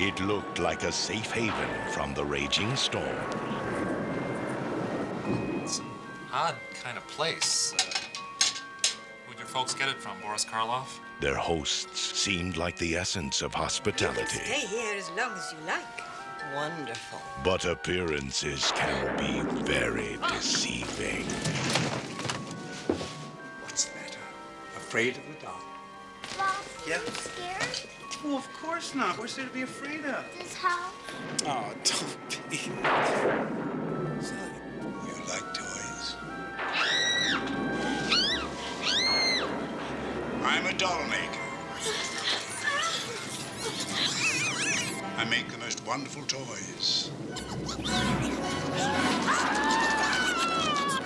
It looked like a safe haven from the raging storm. It's an odd kind of place. Uh, who'd your folks get it from, Boris Karloff? Their hosts seemed like the essence of You can hospitality. stay here as long as you like. Wonderful. But appearances can be very deceiving. What's the matter? Afraid of the dark? Yeah? are you scared? Oh, of course not. What's there to be afraid of? This house? Oh, don't be. So, you like toys? I'm a doll maker. I make the most wonderful toys.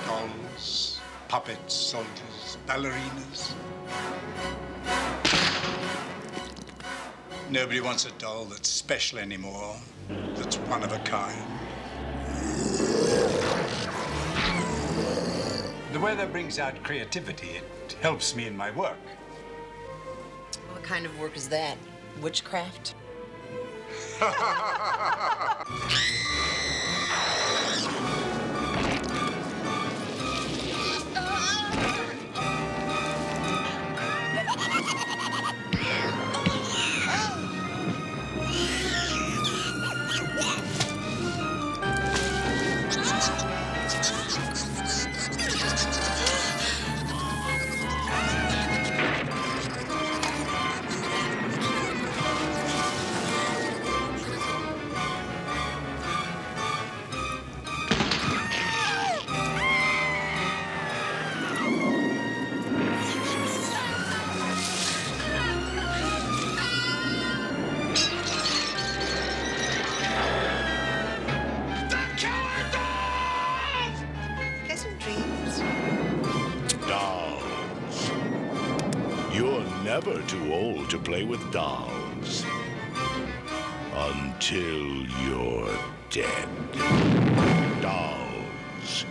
Dolls, puppets, soldiers, ballerinas. Nobody wants a doll that's special anymore, that's one of a kind. The weather brings out creativity. It helps me in my work. What kind of work is that? Witchcraft? dolls. You're never too old to play with dolls. Until you're dead. Dolls.